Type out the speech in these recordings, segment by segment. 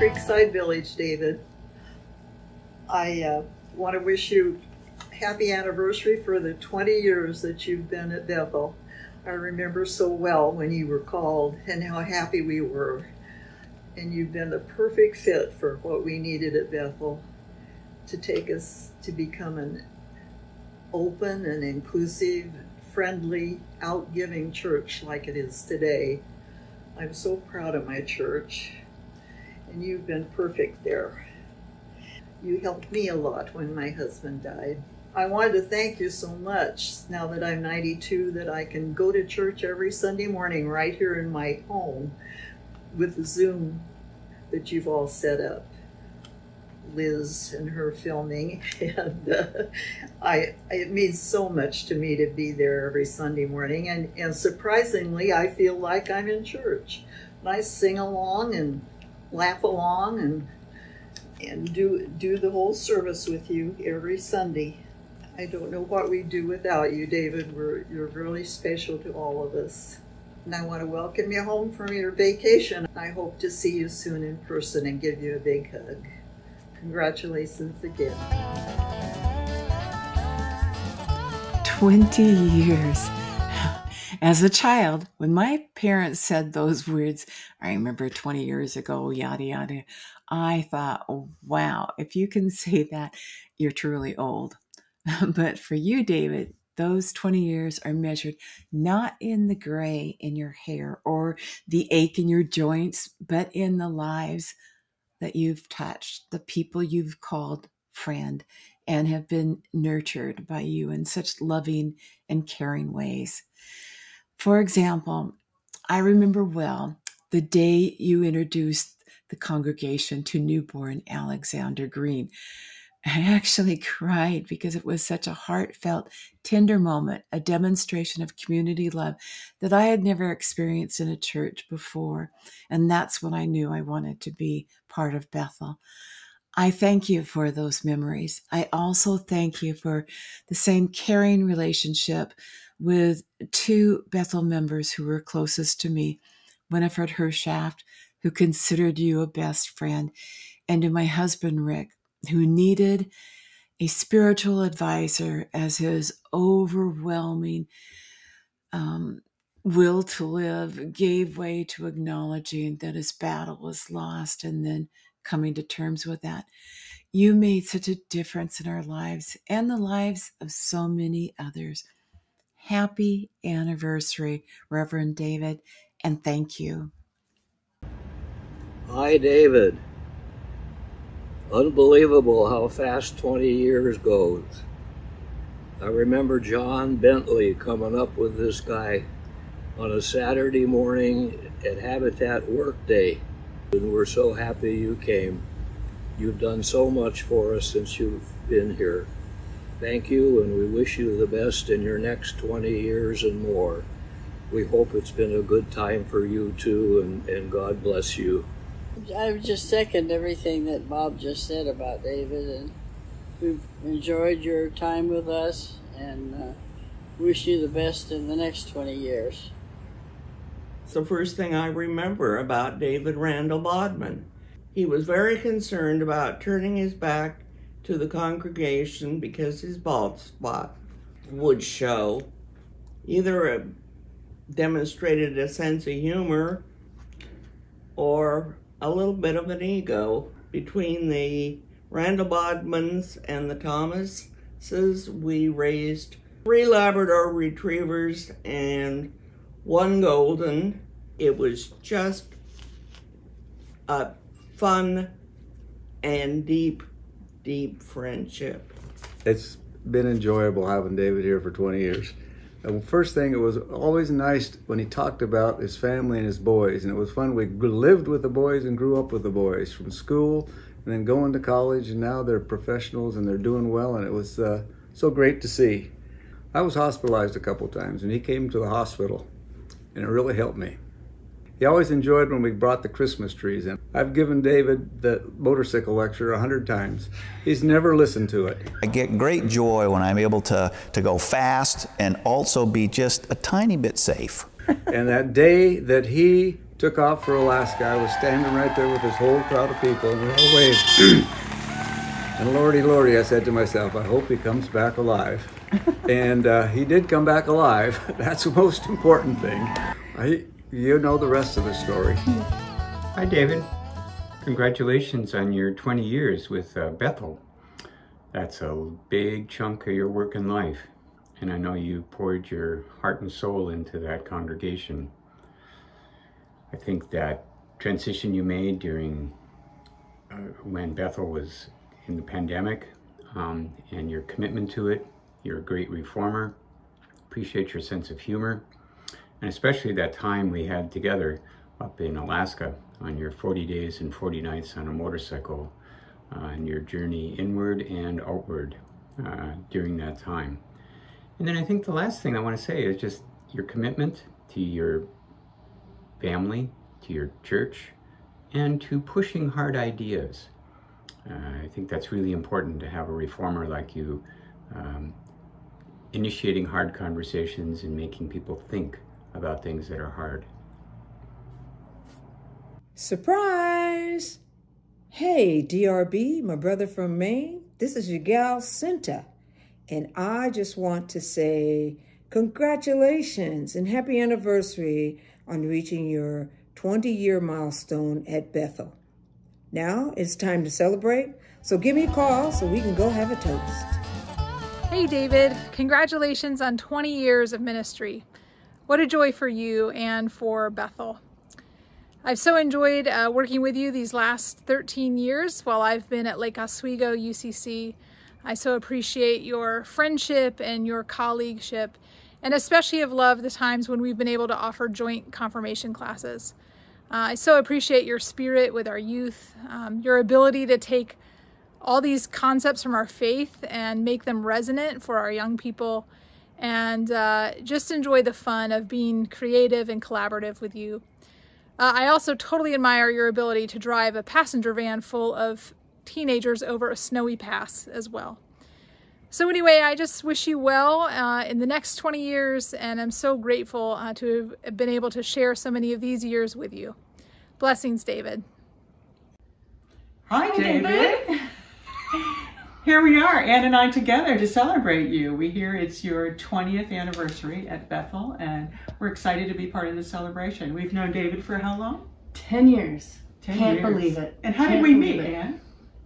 Creekside Village, David. I uh, want to wish you happy anniversary for the 20 years that you've been at Bethel. I remember so well when you were called and how happy we were. And you've been the perfect fit for what we needed at Bethel to take us to become an open and inclusive, friendly, outgiving church like it is today. I'm so proud of my church, and you've been perfect there. You helped me a lot when my husband died. I wanted to thank you so much now that I'm 92 that I can go to church every Sunday morning right here in my home with the Zoom that you've all set up. Liz and her filming, and uh, I it means so much to me to be there every Sunday morning, and and surprisingly, I feel like I'm in church. And I sing along and laugh along and and do do the whole service with you every Sunday. I don't know what we'd do without you, David. We're, you're really special to all of us. And I want to welcome you home from your vacation. I hope to see you soon in person and give you a big hug. Congratulations again. 20 years. As a child, when my parents said those words, I remember 20 years ago, yada, yada, I thought, oh, wow, if you can say that, you're truly old. but for you, David, those 20 years are measured not in the gray in your hair or the ache in your joints, but in the lives that you've touched, the people you've called friend, and have been nurtured by you in such loving and caring ways. For example, I remember well the day you introduced the congregation to newborn Alexander Green. I actually cried because it was such a heartfelt, tender moment, a demonstration of community love that I had never experienced in a church before. And that's when I knew I wanted to be part of Bethel. I thank you for those memories. I also thank you for the same caring relationship with two Bethel members who were closest to me Winifred Hershaft, who considered you a best friend, and to my husband, Rick, who needed a spiritual advisor as his overwhelming um, will to live gave way to acknowledging that his battle was lost and then coming to terms with that. You made such a difference in our lives and the lives of so many others. Happy anniversary, Reverend David, and thank you. Hi, David. Unbelievable how fast 20 years goes. I remember John Bentley coming up with this guy on a Saturday morning at Habitat Work Day. And we're so happy you came. You've done so much for us since you've been here. Thank you, and we wish you the best in your next 20 years and more. We hope it's been a good time for you too, and, and God bless you. I would just second everything that Bob just said about David, and we've enjoyed your time with us, and uh, wish you the best in the next 20 years. It's the first thing I remember about David Randall Bodman. He was very concerned about turning his back to the congregation because his bald spot would show. Either demonstrated a sense of humor or a little bit of an ego between the Randall Bodmans and the Thomases. We raised three Labrador retrievers and one golden. It was just a fun and deep, deep friendship. It's been enjoyable having David here for 20 years. The first thing, it was always nice when he talked about his family and his boys, and it was fun. We lived with the boys and grew up with the boys from school, and then going to college, and now they're professionals and they're doing well, and it was uh, so great to see. I was hospitalized a couple times, and he came to the hospital, and it really helped me. He always enjoyed when we brought the Christmas trees in. I've given David the motorcycle lecture a hundred times. He's never listened to it. I get great joy when I'm able to, to go fast and also be just a tiny bit safe. and that day that he took off for Alaska. I was standing right there with this whole crowd of people, and we all waved. and lordy, lordy, I said to myself, I hope he comes back alive. and uh, he did come back alive. That's the most important thing. I, you know the rest of the story. Hi, David. Congratulations on your 20 years with uh, Bethel. That's a big chunk of your work working life, and I know you poured your heart and soul into that congregation. I think that transition you made during uh, when Bethel was in the pandemic um, and your commitment to it, you're a great reformer. Appreciate your sense of humor, and especially that time we had together up in Alaska on your 40 days and 40 nights on a motorcycle uh, and your journey inward and outward uh, during that time. And then I think the last thing I want to say is just your commitment to your family, to your church, and to pushing hard ideas. Uh, I think that's really important to have a reformer like you um, initiating hard conversations and making people think about things that are hard. Surprise! Hey, DRB, my brother from Maine, this is your gal, Cynta. And I just want to say congratulations and happy anniversary on reaching your 20 year milestone at Bethel. Now it's time to celebrate, so give me a call so we can go have a toast. Hey, David, congratulations on 20 years of ministry. What a joy for you and for Bethel. I've so enjoyed uh, working with you these last 13 years while I've been at Lake Oswego UCC. I so appreciate your friendship and your colleagueship, and especially have loved the times when we've been able to offer joint confirmation classes. Uh, I so appreciate your spirit with our youth, um, your ability to take all these concepts from our faith and make them resonant for our young people, and uh, just enjoy the fun of being creative and collaborative with you. Uh, I also totally admire your ability to drive a passenger van full of teenagers over a snowy pass as well. So anyway, I just wish you well uh, in the next 20 years, and I'm so grateful uh, to have been able to share so many of these years with you. Blessings, David. Hi, David. Here we are, Ann and I together to celebrate you. We hear it's your 20th anniversary at Bethel, and we're excited to be part of the celebration. We've known David for how long? 10 years. 10 Can't years. believe it. And how Can't did we meet, it. Ann?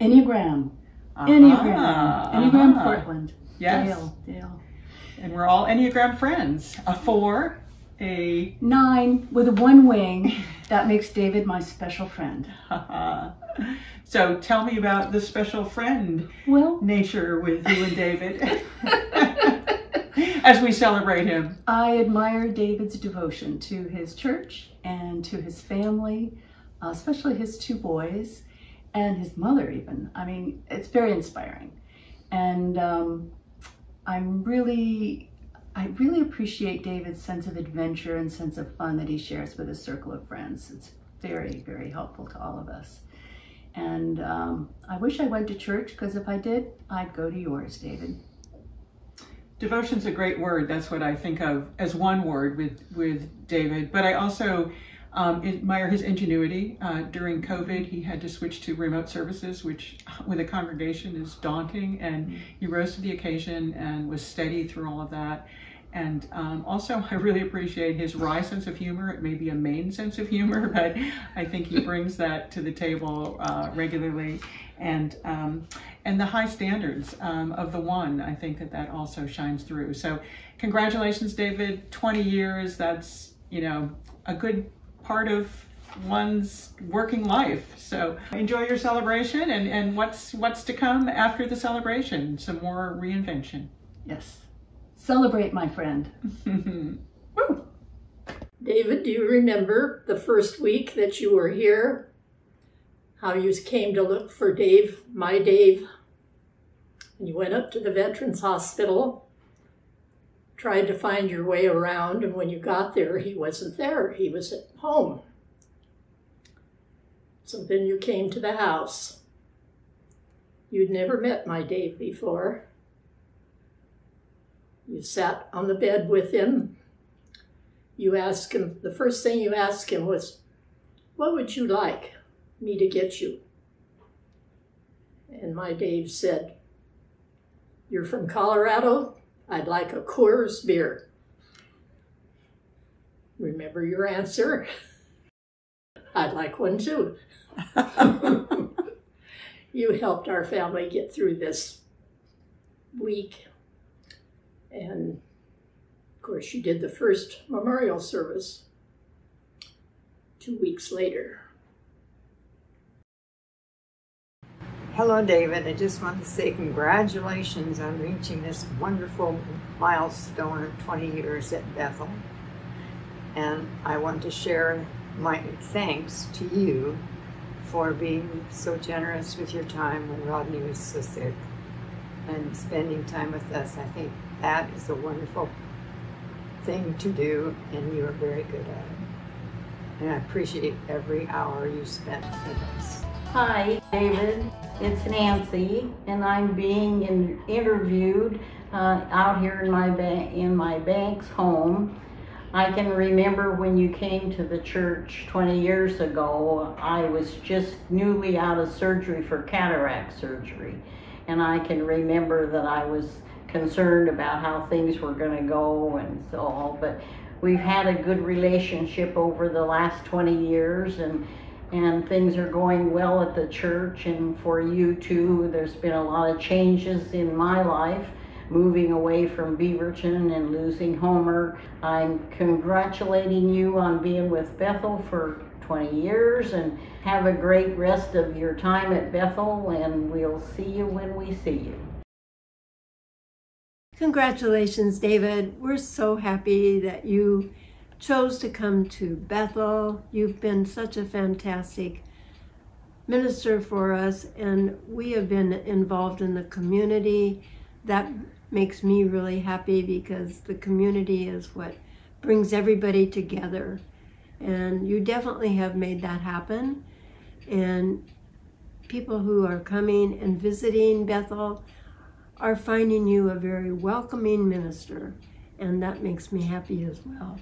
Enneagram. Uh-huh, Enneagram. Enneagram uh-huh. Portland. Yes. Dale. Dale. And we're all Enneagram friends. A four, a Nine with a one wing. That makes David my special friend. so tell me about the special friend Well, nature with you and David as we celebrate him. I admire David's devotion to his church and to his family, uh, especially his two boys and his mother even. I mean, it's very inspiring. And um, I'm really, I really appreciate David's sense of adventure and sense of fun that he shares with his circle of friends. It's very, very helpful to all of us. And um, I wish I went to church because if I did, I'd go to yours, David. Devotion's a great word. That's what I think of as one word with with David. But I also um, admire his ingenuity. Uh, during COVID, he had to switch to remote services, which with a congregation is daunting. And he rose to the occasion and was steady through all of that. And um, also, I really appreciate his wry sense of humor. It may be a Maine sense of humor, but I think he brings that to the table uh, regularly. And um, and the high standards um, of the one, I think that that also shines through. So, congratulations, David. 20 years. That's you know a good part of one's working life. So enjoy your celebration and, and what's what's to come after the celebration. Some more reinvention. Yes. Celebrate, my friend. David, do you remember the first week that you were here? How you came to look for Dave, my Dave? And you went up to the Veterans Hospital, tried to find your way around, and when you got there, he wasn't there. He was at home. So then you came to the house. You'd never met my Dave before. You sat on the bed with him. You asked him, the first thing you asked him was, What would you like me to get you? And my Dave said, You're from Colorado? I'd like a Coors beer. Remember your answer? I'd like one too. you helped our family get through this week. And of course, she did the first memorial service two weeks later. Hello, David. I just want to say congratulations on reaching this wonderful milestone of 20 years at Bethel. And I want to share my thanks to you for being so generous with your time when Rodney was so sick and spending time with us. I think that is a wonderful thing to do, and you are very good at it. And I appreciate every hour you spent with us. Hi, David. It's Nancy, and I'm being in, interviewed uh, out here in my in my bank's home. I can remember when you came to the church 20 years ago. I was just newly out of surgery for cataract surgery, and I can remember that I was concerned about how things were going to go and so all. But we've had a good relationship over the last 20 years, and and things are going well at the church and for you too. There's been a lot of changes in my life, moving away from Beaverton and losing Homer. I'm congratulating you on being with Bethel for 20 years and have a great rest of your time at Bethel and we'll see you when we see you. Congratulations, David. We're so happy that you chose to come to Bethel. You've been such a fantastic minister for us, and we have been involved in the community. That makes me really happy because the community is what brings everybody together. And you definitely have made that happen. And people who are coming and visiting Bethel are finding you a very welcoming minister. And that makes me happy as well.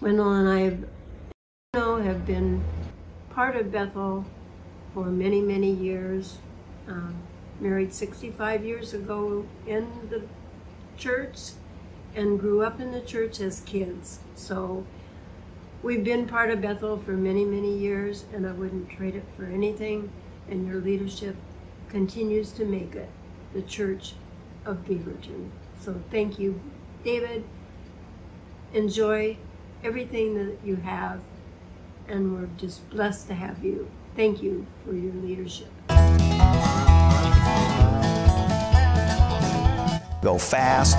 Wendel and I have, know, have been part of Bethel for many, many years. Um, married 65 years ago in the church and grew up in the church as kids. So we've been part of Bethel for many, many years and I wouldn't trade it for anything. And your leadership continues to make it the church of Beaverton. So thank you, David. Enjoy everything that you have, and we're just blessed to have you. Thank you for your leadership. Go fast